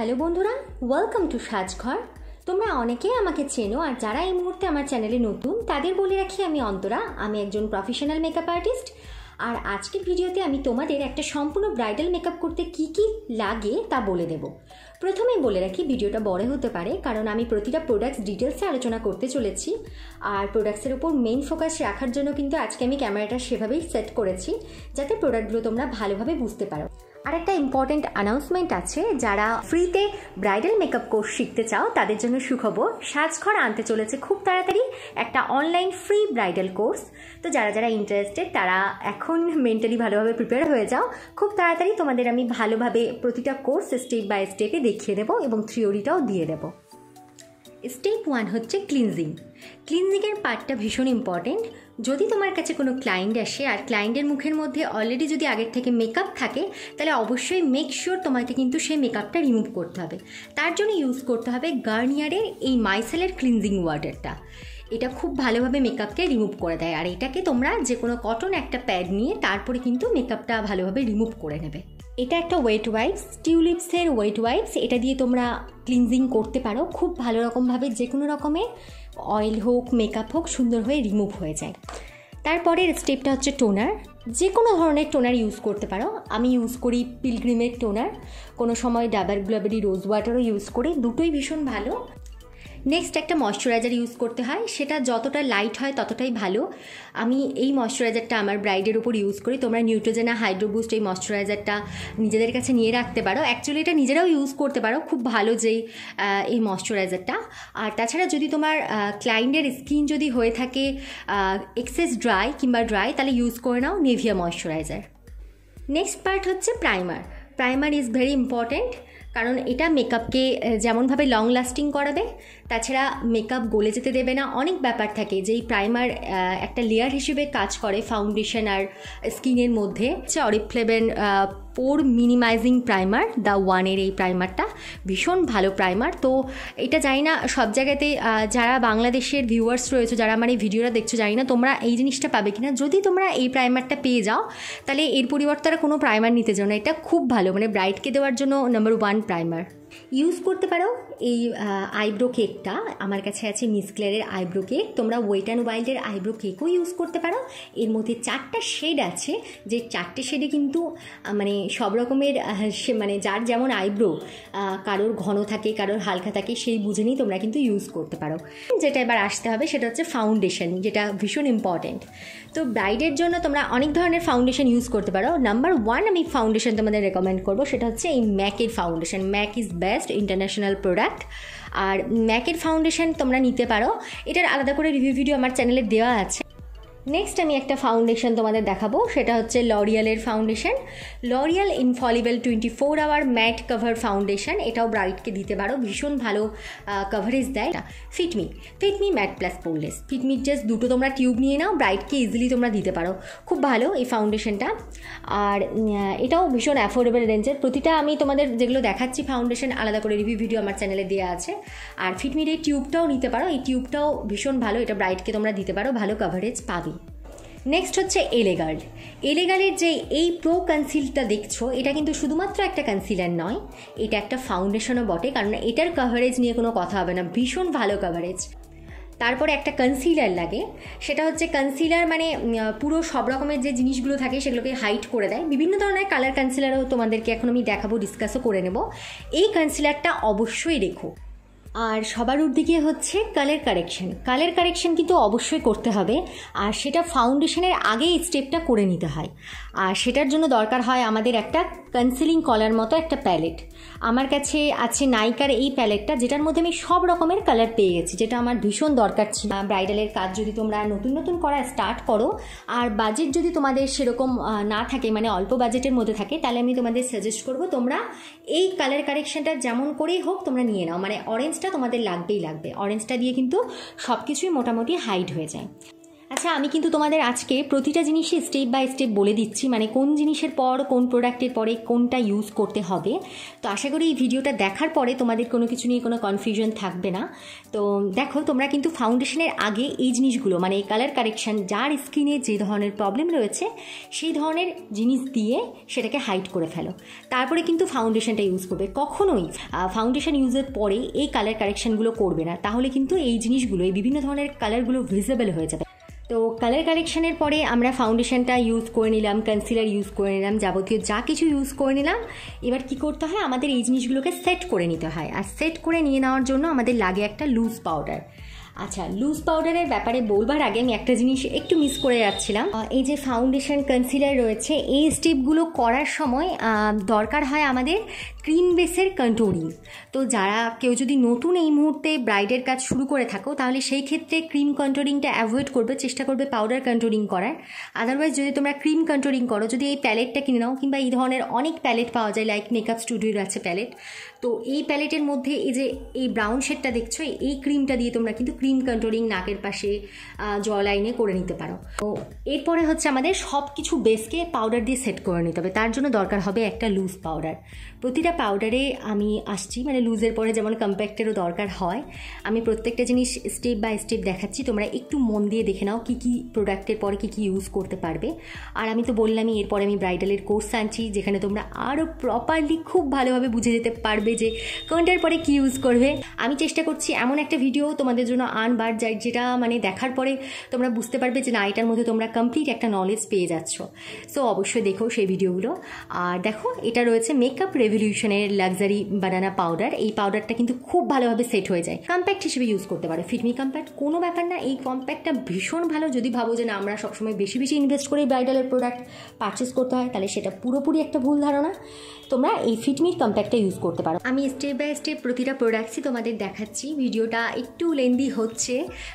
Hello বন্ধুরা welcome to সাজঘর। তোমরা অনেকেই আমাকে চেনো আর যারা এই মুহূর্তে আমার চ্যানেলে নতুন, তাদের বলে রাখি আমি অন্তরা, আমি একজন প্রফেশনাল মেকআপ আর্টিস্ট আর আজকের ভিডিওতে আমি তোমাদের একটা সম্পূর্ণ ব্রাইডাল মেকআপ করতে কি কি লাগে তা বলে দেব। প্রথমে বলে রাখি, ভিডিওটা বড় হতে পারে, কারণ আমি প্রতিটা প্রোডাক্টস ডিটেলসে আলোচনা করতে চলেছি। আর প্রোডাক্টসের উপর মেইন ফোকাস রাখার জন্য কিন্তু আজকে আমি ক্যামেরাটা সেভাবেই সেট করেছি, যাতে প্রোডাক্টগুলো তোমরা ভালোভাবে বুঝতে পারো। আর একটা ইম্পর্টেন্ট অ্যানাউন্সমেন্ট আছে, যারা ফ্রিতে ব্রাইডাল মেকআপ কোর্স শিখতে চাও, তাদের জন্য সুখবর, সাজঘর আনতে চলেছে খুব তাড়াতাড়ি একটা অনলাইন ফ্রি ব্রাইডাল কোর্স তো যারা যারা ইন্টারেস্টেড তারা এখন মেন্টালি ভালোভাবে প্রিপেয়ার হয়ে যাও। খুব তাড়াতাড়ি তোমাদের আমি ভালোভাবে প্রতিটা কোর্স স্টেপ বাই স্টেপে দেখিয়ে দেবো এবং থিওরিটাও দিয়ে দেবো। স্টেপ ওয়ান হচ্ছে ক্লিনজিং ক্লিনজিংয়ের পার্টটা ভীষণ ইম্পর্টেন্ট যদি তোমার কাছে কোনো ক্লায়েন্ট আসে আর ক্লায়েন্টের মুখের মধ্যে অলরেডি যদি আগের থেকে মেকআপ থাকে, তাহলে অবশ্যই মেক শিওর তোমাকে কিন্তু সেই মেকআপটা রিমুভ করতে হবে। তার জন্য ইউজ করতে হবে গার্নিয়ারের এই মাইসেলের ক্লিনজিং ওয়াটারটা এটা খুব ভালোভাবে মেকআপকে রিমুভ করে দেয়। আর এটাকে তোমরা যে কোনো কটন একটা প্যাড নিয়ে তারপরে কিন্তু মেকআপটা ভালোভাবে রিমুভ করে নেবে। এটা একটা ওয়েট ওয়াইপস টিউলিপসের ওয়েট ওয়াইপস এটা দিয়ে তোমরা ক্লিনজিং করতে পারো। খুব ভালো রকমভাবে যে কোনো রকমের অয়েল হোক মেকআপ হোক, সুন্দর হয়ে রিমুভ হয়ে যায়। তারপরের স্টেপটা হচ্ছে টোনার যে কোনো ধরনের টোনার ইউজ করতে পারো। আমি ইউজ করি পিলগ্রিমের টোনার কোনো সময় ডাবার গ্লোবেরি রোজ ওয়াটারও ইউজ করি। দুটোই ভীষণ ভালো। নেক্সট একটা ময়শ্চারাইজার ইউজ করতে হয়। সেটা যতটা লাইট হয়, ততটাই ভালো। আমি এই ময়শ্চারাইজারটা আমার ব্রাইডের উপর ইউজ করি। তোমরা নিউট্রোজেনা হাইড্রোবুস্ট এই ময়শ্চারাইজারটা নিজেদের কাছে নিয়ে রাখতে পারো। অ্যাকচুয়ালি এটা নিজেরাও ইউজ করতে পারো। খুব ভালো যেই এই ময়শ্চারাইজারটা আর তাছাড়া যদি তোমার ক্লায়েন্টের স্কিন যদি হয়ে থাকে এক্সেস ড্রাই কিংবা ড্রাই তাহলে ইউজ করে নাও নেভিয়া ময়শ্চারাইজার নেক্সট পার্ট হচ্ছে primer primer is very important কারণ এটা মেকআপকে যেমনভাবে লং লাস্টিং করাবে, তাছাড়া মেকআপ গলে যেতে দেবে না। অনেক ব্যাপার থাকে যেই প্রাইমার একটা লেয়ার হিসেবে কাজ করে ফাউন্ডেশন আর স্কিনের মধ্যে। অরিফ্লেবেন পোর মিনিমাইজিং প্রাইমার দ্য ওয়ানের এই প্রাইমারটা ভীষণ ভালো প্রাইমার তো এটা জানি না, সব জায়গাতে যারা বাংলাদেশের ভিউয়ার্স রয়েছে, যারা আমার এই ভিডিওটা দেখছ, জানি না তোমরা এই জিনিসটা পাবে কিনা। যদি তোমরা এই প্রাইমারটা পেয়ে যাও, তাহলে এর পরিবর্তে আর কোনো প্রাইমার নিতে যাও না। এটা খুব ভালো মানে ব্রাইটকে দেওয়ার জন্য নাম্বার ওয়ান প্রাইমার ইউজ করতে পারো। এই আইব্রো কেকটা আমার কাছে আছে মিস ক্লেয়ারের আইব্রো কেক তোমরা ওয়েট অ্যান্ড ওয়াইল্ডের আইব্রো কেকও ইউজ করতে পারো। এর মধ্যে চারটা শেড আছে। যে চারটে শেডে কিন্তু মানে সব রকমের সে মানে যার যেমন আইব্রো কারোর ঘন থাকে, কারোর হালকা থাকে, সেই বুঝে নিয়ে তোমরা কিন্তু ইউজ করতে পারো। যেটা এবার আসতে হবে, সেটা হচ্ছে ফাউন্ডেশন যেটা ভীষণ ইম্পর্টেন্ট তো ব্রাইডের জন্য তোমরা অনেক ধরনের ফাউন্ডেশন ইউজ করতে পারো। নাম্বার ওয়ান আমি ফাউন্ডেশন তোমাদের রেকমেন্ড করব, সেটা হচ্ছে এই ম্যাকের foundation MAC is best international product আর ম্যাকের ফাউন্ডেশন তোমরা নিতে পারো। এটার আলাদা করে রিভিউ ভিডিও আমার চ্যানেলে দেওয়া আছে। নেক্সট আমি একটা ফাউন্ডেশন তোমাদের দেখাবো। সেটা হচ্ছে লরিয়ালের foundation L'Oreal infallible twenty four hour matte cover foundation এটাও ব্রাইটকে দিতে পারো। ভীষণ ভালো কভারেজ দেয়। Fit Me Fit Me matte plus poreless ফিটমির just দুটো তোমরা টিউব নিয়ে নাও। ব্রাইটকে ইজিলি তোমরা দিতে পারো। খুব ভালো এই ফাউন্ডেশনটা আর এটাও ভীষণ অ্যাফোর্ডেবল রেঞ্জের প্রতিটা আমি তোমাদের যেগুলো দেখাচ্ছি ফাউন্ডেশন আলাদা করে রিভিউ ভিডিও আমার চ্যানেলে দেওয়া আছে। আর ফিটমির এই টিউবটাও নিতে পারো। এই টিউবটাও ভীষণ ভালো। এটা ব্রাইটকে তোমরা দিতে পারো। ভালো কভারেজ পাবে। নেক্সট হচ্ছে এলেগার্ল এলেগালের যে এই প্রো কনসিলটা দেখছ, এটা কিন্তু শুধুমাত্র একটা কনসিলার নয়, এটা একটা ফাউন্ডেশনও বটে, কারণ এটার কভারেজ নিয়ে কোনো কথা হবে না, ভীষণ ভালো কভারেজ তারপরে একটা কনসিলার লাগে, সেটা হচ্ছে কনসিলার মানে পুরো সব রকমের যে জিনিসগুলো থাকে, সেগুলোকে হাইট করে দেয়। বিভিন্ন ধরনের কালার কনসিলারও তোমাদেরকে এখন আমি দেখাবো ডিসকাসও করে নেব। এই কনসিলারটা অবশ্যই রেখো। আর সবার দিকে হচ্ছে কালার কারেকশন কালার কারেকশন কিন্তু অবশ্যই করতে হবে, আর সেটা ফাউন্ডেশনের আগে এই স্টেপটা করে নিতে হয়। আর সেটার জন্য দরকার হয় আমাদের একটা কনসিলিং কলার মতো একটা প্যালেট আমার কাছে আছে নাইকার এই প্যালেটটা যেটার মধ্যে আমি সব রকমের কালার পেয়ে গেছি, যেটা আমার ভীষণ দরকার ছিল। ব্রাইডালের কাজ যদি তোমরা নতুন নতুন করা স্টার্ট করো, আর বাজেট যদি তোমাদের সেরকম না থাকে মানে অল্প বাজেটের মধ্যে থাকে, তাহলে আমি তোমাদের সাজেস্ট করব তোমরা এই কালার কারেকশনটা যেমন করেই হোক তোমরা নিয়ে নাও। মানে অরেঞ্জটা তোমাদের লাগবেই লাগবে। অরেঞ্জটা দিয়ে কিন্তু সব কিছুই মোটামুটি হাইড হয়ে যায়। আচ্ছা আমি কিন্তু তোমাদের আজকে প্রতিটা জিনিসই স্টেপ বাই স্টেপ বলে দিচ্ছি মানে কোন জিনিসের পর, কোন প্রোডাক্টের পরে কোনটা ইউজ করতে হবে। তো আশা করি এই ভিডিওটা দেখার পরে তোমাদের কোনো কিছু নিয়ে কোনো কনফিউশন থাকবে না। তো দেখো, তোমরা কিন্তু ফাউন্ডেশনের আগে এই জিনিসগুলো মানে কালার কারেকশান যার স্কিনে যে ধরনের প্রবলেম রয়েছে, সেই ধরনের জিনিস দিয়ে সেটাকে হাইড করে ফেলো। তারপরে কিন্তু ফাউন্ডেশনটা ইউজ করবে। কখনোই ফাউন্ডেশন ইউজের পরে এই কালার কারেকশানগুলো করবে না। তাহলে কিন্তু এই জিনিসগুলো, এই বিভিন্ন ধরনের কালারগুলো ভিজিবল হয়ে যাবে। তো কালার কালেকশানের পরে আমরা ফাউন্ডেশনটা ইউজ করে নিলাম কনসিলার ইউজ করে নিলাম, যাবতীয় যা কিছু ইউজ করে নিলাম। এবার কি করতে হয়? আমাদের এই জিনিসগুলোকে সেট করে নিতে হয়। আর সেট করে নিয়ে নেওয়ার জন্য আমাদের লাগে একটা লুজ পাউডার আচ্ছা লুজ পাউডারের ব্যাপারে বলবার আগে আমি একটা জিনিস একটু মিস করে যাচ্ছিলাম। এই যে ফাউন্ডেশন কনসিলার রয়েছে, এই স্টেপগুলো করার সময় দরকার হয় আমাদের ক্রিম বেসের কন্ট্রোলিং তো যারা কেউ যদি নতুন এই মুহূর্তে ব্রাইডের কাজ শুরু করে থাকো, তাহলে সেই ক্ষেত্রে ক্রিম কন্ট্রোলিংটা অ্যাভয়েড করবে, চেষ্টা করবে পাউডার কন্ট্রোলিং করার। আদারওয়াইজ যদি তোমরা ক্রিম কন্ট্রোলিং করো, যদি এই প্যালেটটা কিনে নাও, কিংবা এই ধরনের অনেক প্যালেট পাওয়া যায় লাইক মেকআপ স্টুডিওর আছে প্যালেট, তো এই প্যালেটের মধ্যে এই যে এই ব্রাউন শেডটা দেখছ, এই ক্রিমটা দিয়ে তোমরা কিন্তু ক্রিম কন্ট্রোলিং নাকের পাশে জ লাইনে করে নিতে পারো। তো এরপরে হচ্ছে আমাদের সব কিছু বেসকে পাউডার দিয়ে সেট করে নিতে হবে। তার জন্য দরকার হবে একটা লুজ পাউডার প্রতিটা পাউডারে আমি আসছি মানে লুজের পরে যেমন কম্প্যাক্টেরও দরকার হয়, আমি প্রত্যেকটা জিনিস স্টেপ বাই স্টেপ দেখাচ্ছি, তোমরা একটু মন দিয়ে দেখে নাও কী কী প্রোডাক্টের পরে কী কী ইউজ করতে পারবে। আর আমি তো বললামই, এরপরে আমি ব্রাইডালের কোর্স আনছি, যেখানে তোমরা আরও প্রপারলি খুব ভালোভাবে বুঝে যেতে পারবে যে কোনটার পরে কী ইউজ করবে। আমি চেষ্টা করছি এমন একটা ভিডিও তোমাদের জন্য আনবার, যাই যেটা মানে দেখার পরে তোমরা বুঝতে পারবে যে না, এটার মধ্যে তোমরা কমপ্লিট একটা নলেজ পেয়ে যাচ্ছ। সো অবশ্যই দেখো সেই ভিডিওগুলো আর দেখো, এটা রয়েছে মেকআপ রেভলিউশনের লাক্সারি বানানা পাউডার এই পাউডারটা কিন্তু খুব ভালোভাবে সেট হয়ে যায়। কম্প্যাক্ট হিসেবে ইউজ করতে পারো। ফিটমি কম্প্যাক্ট কোনো ব্যাপার না, এই কম্প্যাক্টটা ভীষণ ভালো। যদি ভাবো যে না, আমরা সবসময় বেশি বেশি ইনভেস্ট করে ব্রাইডালের প্রোডাক্ট পারচেস করতে হয়, তাহলে সেটা পুরোপুরি একটা ভুল ধারণা। তোমরা এই ফিটমির কম্প্যাক্টটা ইউজ করতে পারো। আমি স্টেপ বাই স্টেপ প্রতিটা প্রোডাক্টসই তোমাদের দেখাচ্ছি। ভিডিওটা একটু লেন্দি হচ্ছে।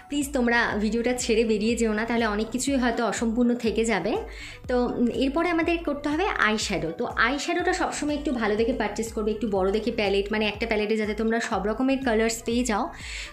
প্লিজ তোমরা ভিডিওটা ছেড়ে বেরিয়ে যেও না, তাহলে অনেক কিছুই হয়তো অসম্পূর্ণ থেকে যাবে। তো এরপরে আমাদের করতে হবে আই শ্যাডো তো আই শ্যাডোটা সবসময় একটু ভালো দেখে পারচেস করবে, একটু বড় দেখে প্যালেট মানে একটা প্যালেটে যাতে তোমরা সব রকমের কালার্স পেয়ে যাও।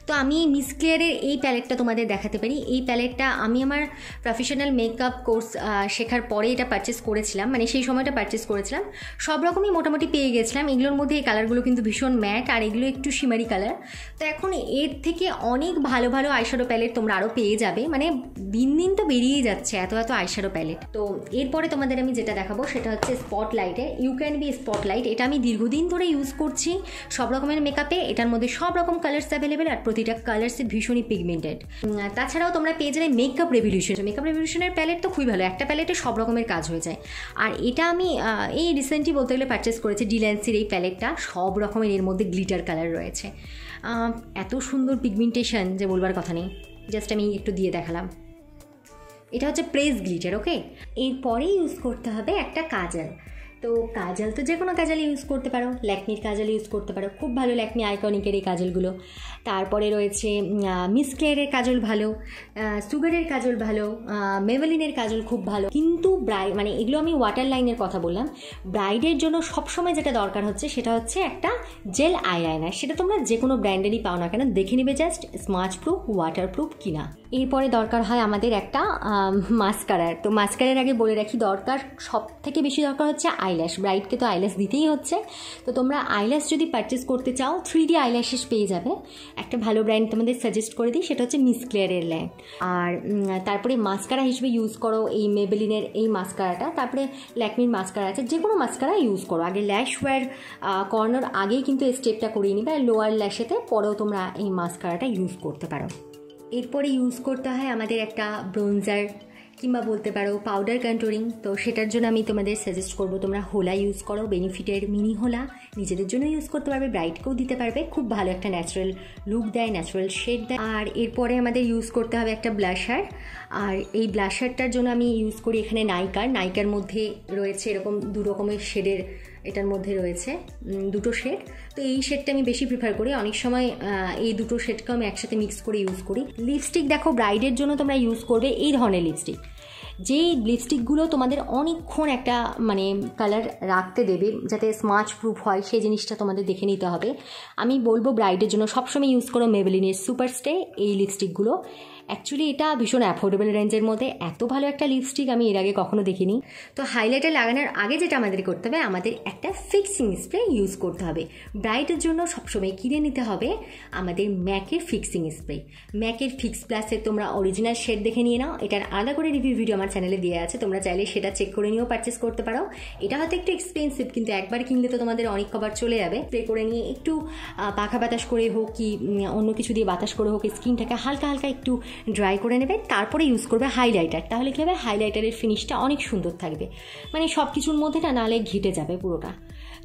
তো আমি মিস ক্লিয়ারের এই প্যালেটটা তোমাদের দেখাতে পারি। এই প্যালেটটা আমি আমার প্রফেশনাল মেকআপ কোর্স শেখার পরে এটা পারচেস করেছিলাম মানে সেই সময়টা পারচেস করেছিলাম। সব রকমই মোটামুটি পেয়ে গেছিলাম। এগুলোর মধ্যে এই কালারগুলো কিন্তু ভীষণ ম্যাট আর এগুলো একটু সিমারি কালার তো এখন এর থেকে অনেক ভালো ভালো আইশ্যাডো প্যালেট তোমরা আরও পেয়ে যাবে। মানে দিন দিন তো বেরিয়েই যাচ্ছে এত এত আইশ্যাডো প্যালেট তো এরপরে তোমাদের আমি যেটা দেখাবো সেটা হচ্ছে স্পটলাইটে ইউ ক্যান বি স্পটলাইট এটা আমি দীর্ঘদিন ধরে ইউজ করছি। সব রকমের মেকআপে এটার মধ্যে সব রকম কালার্স অ্যাভেলেবেল আর প্রতিটা কালার্সে ভীষণই পিগমেন্টেড তাছাড়াও তোমরা পেয়ে যাবে মেকআপ রেভলিউশন মেকআপ রেভলিউশনের প্যালেট তো খুবই ভালো, একটা প্যালেটে সব রকমের কাজ হয়ে যায়। আর এটা আমি এই রিসেন্টলি বলতে গেলে পারচেস করেছি ডিল্যান্সির এই প্যালেটটা সব রকমের এর মধ্যে গ্লিটার কালার রয়েছে। এত সুন্দর পিগমেন্টেশন যে বলবার কথা নেই। জাস্ট আমি একটু দিয়ে দেখালাম। এটা হচ্ছে প্রেস গ্লিটার ওকে এরপরে ইউজ করতে হবে একটা কাজল। তো কাজল তো যে কোনো কাজল ইউজ করতে পারো। ল্যাকমির কাজল ইউজ করতে পারো। খুব ভালো ল্যাকমি আইকনিকের এই কাজলগুলো। তারপরে রয়েছে মিস ক্লেয়ারের কাজল ভালো সুগারের কাজল ভালো মেভেলিনের কাজল খুব ভালো। কিন্তু ব্রাই মানে এগুলো আমি ওয়াটার লাইনের কথা বললাম। ব্রাইডের জন্য সবসময় যেটা দরকার হচ্ছে সেটা হচ্ছে একটা জেল আইলাইনার সেটা তোমরা যে কোনো ব্র্যান্ডেরই পাও না কেন, দেখে নেবে just smudge proof water proof কিনা। এরপরে দরকার হয় আমাদের একটা মাস্কারার তো মাস্কারের আগে বলে রাখি, দরকার সব থেকে বেশি দরকার হচ্ছে আইল্যাশ ব্রাইটকে তো আইল্যাশ দিতেই হচ্ছে। তো তোমরা আইল্যাশ যদি পারচেস করতে চাও থ্রি ডি আইল্যাশেস পেয়ে যাবে। একটা ভালো ব্র্যান্ড তোমাদের সাজেস্ট করে দিই, সেটা হচ্ছে মিস ক্লিয়ারের ল্যান্ড আর তারপরে মাস্কারা হিসেবে ইউজ করো এই মেবেলিনের এই মাস্কারাটা তারপরে ল্যাকমির মাস্কারা আছে যে কোনো মাস্কারা ইউজ করো। আগে ল্যাশ ওয়্যার কর্নার আগেই কিন্তু এই স্টেপটা করিয়ে নিবে, আর লোয়ার ল্যাশেতে পরেও তোমরা এই মাস্কারাটা ইউজ করতে পারো। এরপরে ইউজ করতে হয় আমাদের একটা ব্রোঞ্জার কিংবা বলতে পারো পাউডার কন্ট্রোলিং তো সেটার জন্য আমি তোমাদের সাজেস্ট করব, তোমরা হোলা ইউজ করো বেনিফিটের মিনি হোলা। নিজেদের জন্য ইউজ করতে পারবে ব্রাইটকেও দিতে পারবে। খুব ভালো একটা ন্যাচারাল লুক দেয় ন্যাচারাল শেড দেয়। আর এরপরে আমাদের ইউজ করতে হবে একটা ব্লাশার আর এই ব্লাশারটার জন্য আমি ইউজ করি এখানে নাইকার নাইকার মধ্যে রয়েছে এরকম দু রকমের শেডের এটার মধ্যে রয়েছে দুটো শেড তো এই শেডটা আমি বেশি প্রিফার করি। অনেক সময় এই দুটো শেডকেও আমি একসাথে মিক্স করে ইউজ করি। লিপস্টিক দেখো ব্রাইডের জন্য তোমরা ইউজ করবে এই ধরনের লিপস্টিক যেই লিপস্টিকগুলো তোমাদের অনেকক্ষণ একটা মানে কালার রাখতে দেবে, যাতে স্মাচ প্রুফ হয়, সেই জিনিসটা তোমাদের দেখে নিতে হবে। আমি বলব ব্রাইডের জন্য সবসময় ইউজ করো মেবেলিনের সুপার স্টে এই লিপস্টিকগুলো অ্যাকচুয়ালি এটা ভীষণ অ্যাফোর্ডেবল রেঞ্জের মধ্যে। এত ভালো একটা লিপস্টিক আমি এর আগে কখনো দেখিনি। তো হাইলাইটার লাগানোর আগে যেটা আমাদের করতে হবে, আমাদের একটা ফিক্সিং স্প্রে ইউজ করতে হবে। ব্রাইটের জন্য সবসময় কিনে নিতে হবে আমাদের ম্যাকের ফিক্সিং স্প্রে ম্যাকের ফিক্স প্লাসের তোমরা অরিজিনাল শেড দেখে নিয়ে নাও। এটার আলাদা করে রিভিউ ভিডিও আমার চ্যানেলে দেওয়া আছে, তোমরা চাইলে সেটা চেক করে নিয়েও পারচেস করতে পারো। এটা হয়তো একটু এক্সপেন্সিভ কিন্তু একবার কিনলে তো তোমাদের অনেক কবার চলে যাবে। স্প্রে করে নিয়ে একটু পাখা বাতাস করে হোক কি অন্য কিছু দিয়ে বাতাস করে হোক স্কিনটাকে হালকা হালকা একটু ড্রাই করে নেবে। তারপরে ইউজ করবে হাইলাইটার তাহলে কী হবে? হাইলাইটারের ফিনিশটা অনেক সুন্দর থাকবে। মানে সব কিছুর মধ্যে না নালে ঘেটে যাবে পুরোটা।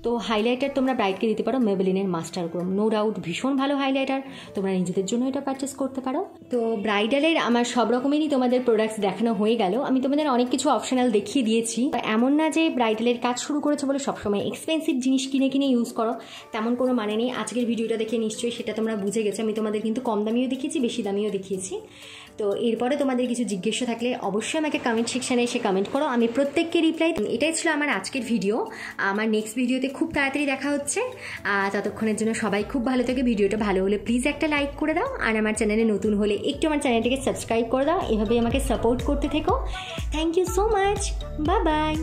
তো হাইলাইটার তোমরা ব্রাইটকে দিতে পারো মেবেলিনের মাস্টার ক্রোম নো ডাউট ভীষণ ভালো হাইলাইটার তোমরা নিজেদের জন্য এটা পারচেস করতে পারো। তো ব্রাইডালের আমার সব রকমেরই তোমাদের প্রোডাক্টস দেখানো হয়ে গেল। আমি তোমাদের অনেক কিছু অপশনাল দেখিয়ে দিয়েছি। এমন না যে ব্রাইডালের কাজ শুরু করেছে বলে সবসময় এক্সপেন্সিভ জিনিস কিনে কিনে ইউজ করো, তেমন কোনো মানে নেই। আজকের ভিডিওটা দেখে নিশ্চয়ই সেটা তোমরা বুঝে গেছো। আমি তোমাদের কিন্তু কম দামিও দেখিয়েছি, বেশি দামিও দেখিয়েছি। তো এরপরে তোমাদের কিছু জিজ্ঞেস থাকলে অবশ্যই আমাকে কমেন্ট সেকশানে এসে কমেন্ট করো। আমি প্রত্যেককে রিপ্লাই এটাই ছিল আমার আজকের ভিডিও আমার নেক্সট ভিডিওতে খুব তাড়াতাড়ি দেখা হচ্ছে। ততক্ষণের জন্য সবাই খুব ভালো থাকে। ভিডিওটা ভালো হলে প্লিজ একটা লাইক করে দাও। আর আমার চ্যানেলে নতুন হলে একটু আমার চ্যানেলটিকে সাবস্ক্রাইব করে দাও। এভাবেই আমাকে সাপোর্ট করতে থেকো। Thank you so much bye bye